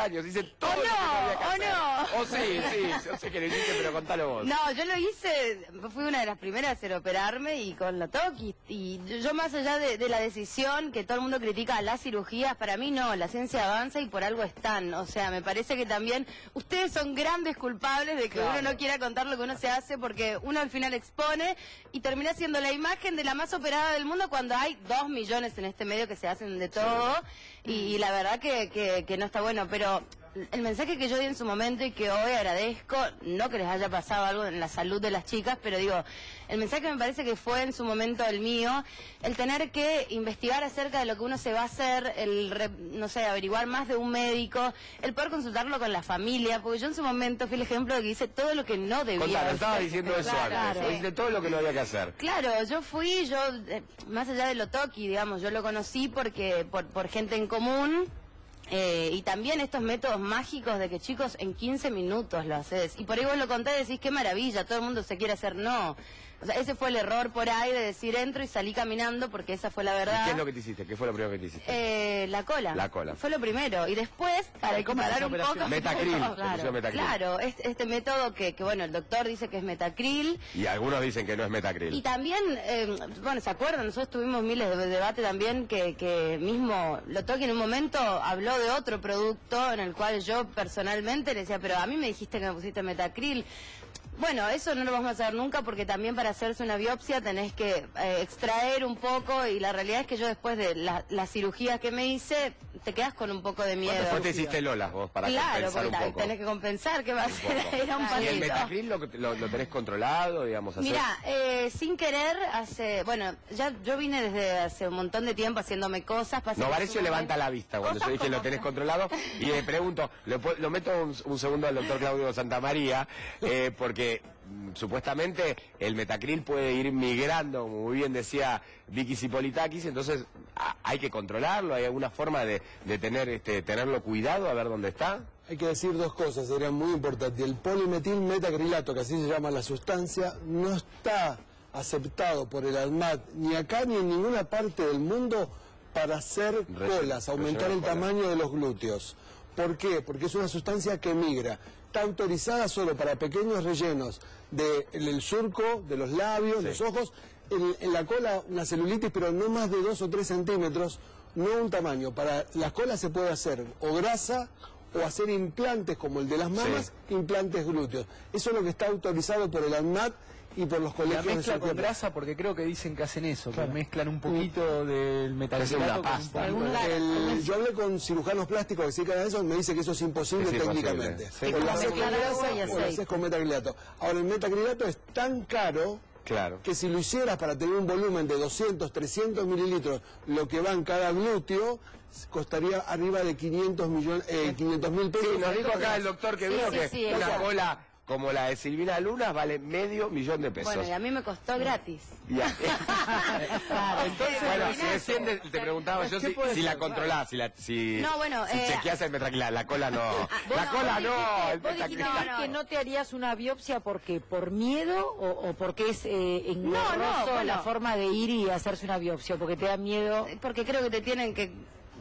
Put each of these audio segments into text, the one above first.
años, hice todo ¿O lo que no? había que ¿O hacer. no? O sí, sí, yo sé que lo hiciste, pero contalo vos. No, yo lo hice, fui una de las primeras a hacer operarme y con la toqui. Y yo más allá de, de la decisión que todo el mundo critica las cirugías, para mí no, la ciencia avanza y por algo están. O sea, me parece que también ustedes son grandes culpables de que uno no quiera contar lo que uno se hace porque uno al final expone y termina siendo la imagen de la más operada del mundo cuando hay dos millones en este medio que se hacen de todo y, la verdad que, que, que no está bueno. Pero el mensaje que yo di en su momento y que hoy agradezco, no que les haya pasado algo en la salud de las chicas, pero digo, el mensaje me parece que fue en su momento el mío, el tener que investigar acerca de lo que uno se va a hacer, el, re- no sé, averiguar más de un médico, el poder consultarlo con la familia, porque yo en su momento fui el ejemplo de que hice todo lo que no debía Contalo, hacer. estabas diciendo eso Claro, antes. sí. Hiciste todo lo que no había que hacer. Claro, yo fui, yo, eh, más allá de lo toqui, digamos, yo lo conocí porque por, por gente en común. Eh, y también estos métodos mágicos de que chicos en 15 minutos lo haces. Y por ahí vos lo contás y decís, qué maravilla, todo el mundo se quiere hacer. No. O sea, ese fue el error por ahí de decir entro y salí caminando porque esa fue la ¿Y verdad. qué es lo que te hiciste? ¿Qué fue lo primero que te hiciste? Eh, la cola. La cola. Fue lo primero. Y después, para ¿y cómo es comparar un operación? poco... Metacril, claro, Metacril. claro este, este método que, que, bueno, el doctor dice que es metacril. Y algunos dicen que no es metacril. Y también, eh, bueno, ¿se acuerdan? Nosotros tuvimos miles de debate también que, que mismo Lotoki en un momento habló de otro producto en el cual yo personalmente le decía, pero a mí me dijiste que me pusiste metacril. Bueno, eso no lo vamos a hacer nunca porque también para hacerse una biopsia tenés que eh, extraer un poco y la realidad es que yo después de la- las cirugías que me hice te quedas con un poco de miedo. Después te hiciste lolas vos para claro, compensar un poco. tenés que compensar, ¿qué va a poco. Era un ¿Y el palito. metacril lo, lo, lo tenés controlado, digamos? hacer- Mira, eh, sin querer, hace, bueno, ya yo vine desde hace un montón de tiempo haciéndome cosas. que Novarecio su levanta la vista cuando yo dije lo tenés controlado y le pregunto, lo, lo meto un, un segundo al doctor Claudio Santamaría, eh, porque mm, supuestamente el metacril puede ir migrando, como muy bien decía Vicky Cipolitakis, entonces a- hay que controlarlo, hay alguna forma de, de tener este tenerlo cuidado, a ver dónde está. Hay que decir dos cosas, serían muy importantes. El polimetil metacrilato, que así se llama la sustancia, no está aceptado por el ADMAT ni acá ni en ninguna parte del mundo para hacer colas, aumentar el tamaño de los glúteos. ¿Por qué? Porque es una sustancia que migra. Está autorizada solo para pequeños rellenos del surco, de los labios, Sí. los ojos, en, en la cola una celulitis, pero no más de 2 o 3 centímetros, no un tamaño. Para la cola se puede hacer o grasa o hacer implantes como el de las mamas, implantes glúteos. Eso es lo que está autorizado por el ANMAT y por los La colegios de mezcla con cirugía. grasa porque creo que dicen que hacen eso, Claro. que mezclan un poquito del metacrilato una con un pasta. poquito de- El- yo hablé con cirujanos plásticos que se dedican a eso, me dice que eso es imposible Es técnicamente. sí. O lo haces con y grasa o lo haces con metacrilato. Ahora, el metacrilato es tan caro Claro. que si lo hicieras para tener un volumen de 200, 300 mililitros, lo que va en cada glúteo, costaría arriba de 500 millones, eh, 500 mil pesos. Sí, nos dijo acá el doctor que Sí, vino sí, que sí, una cola como la de Silvina Luna vale medio millón de pesos. Bueno, y a mí me costó gratis. Ya. Claro, Entonces, bueno, si recién te, te preguntaba yo ¿Qué si, la controlás, si la si, No, bueno, si eh, chequeás el metacril, la, la cola no. la cola no, el no, que no te harías una biopsia porque por miedo o, o porque es eh, engorroso No, no, bueno. la forma de ir y hacerse una biopsia, porque te da miedo. Porque creo que te tienen que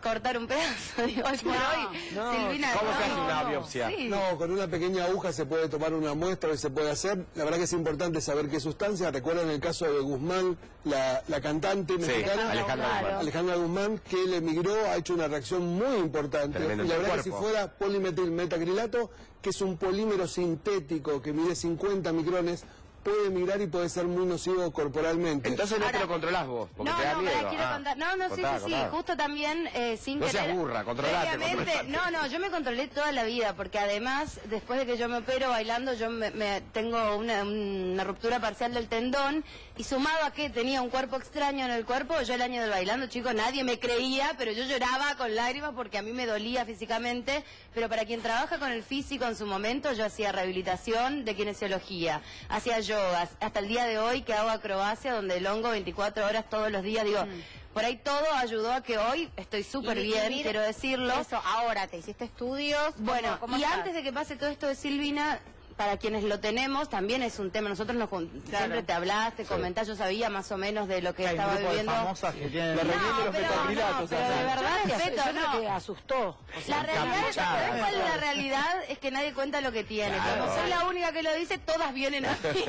cortar un pedazo. Digo, hoy por hoy, no. Silvina. ¿Cómo se no, hace una no, biopsia? sí. No, con una pequeña aguja se puede tomar una muestra y se puede hacer. La verdad que es importante saber qué sustancia. Recuerdan el caso de Guzmán, la, la cantante mexicana. Alejandra Claro. Guzmán. Alejandra Guzmán, que él emigró, ha hecho una reacción muy importante. Tremendo y la verdad que si fuera polimetilmetacrilato, que es un polímero sintético que mide 50 micrones, puede emigrar y puede ser muy nocivo corporalmente. Entonces no te lo controlás vos, porque no, te da no, miedo. Ah, contar. No, no, contá, sí, sí. Justo también, eh, sin No querer. seas burra, controlate, controlate. No, no, yo me controlé toda la vida, porque además, después de que yo me opero bailando, yo me, me- tengo una, una ruptura parcial del tendón, y sumado a que tenía un cuerpo extraño en el cuerpo, yo el año del bailando, chicos, nadie me creía, pero yo lloraba con lágrimas porque a mí me dolía físicamente, pero para quien trabaja con el físico en su momento, yo hacía rehabilitación de kinesiología, hacía yogas, hasta el día de hoy que hago acrobacia, donde el hongo 24 horas todos los días, digo, por ahí todo ayudó a que hoy estoy súper Mm. Bien, quiero decirlo. Eso, ahora te hiciste estudios. ¿cómo- Bueno, cómo y estás? antes de que pase todo esto de Silvina, para quienes lo tenemos, también es un tema. Nosotros nos jun- siempre te hablaste, comentás, yo sabía más o menos de lo que Hay estaba viviendo. famosas que tienen La la No, los pero no, de verdad, Yo creo que- respeto, yo creo no. que asustó. La realidad es que realidad es que nadie cuenta lo que tiene. Claro. Como soy la única que lo dice, todas vienen a mí.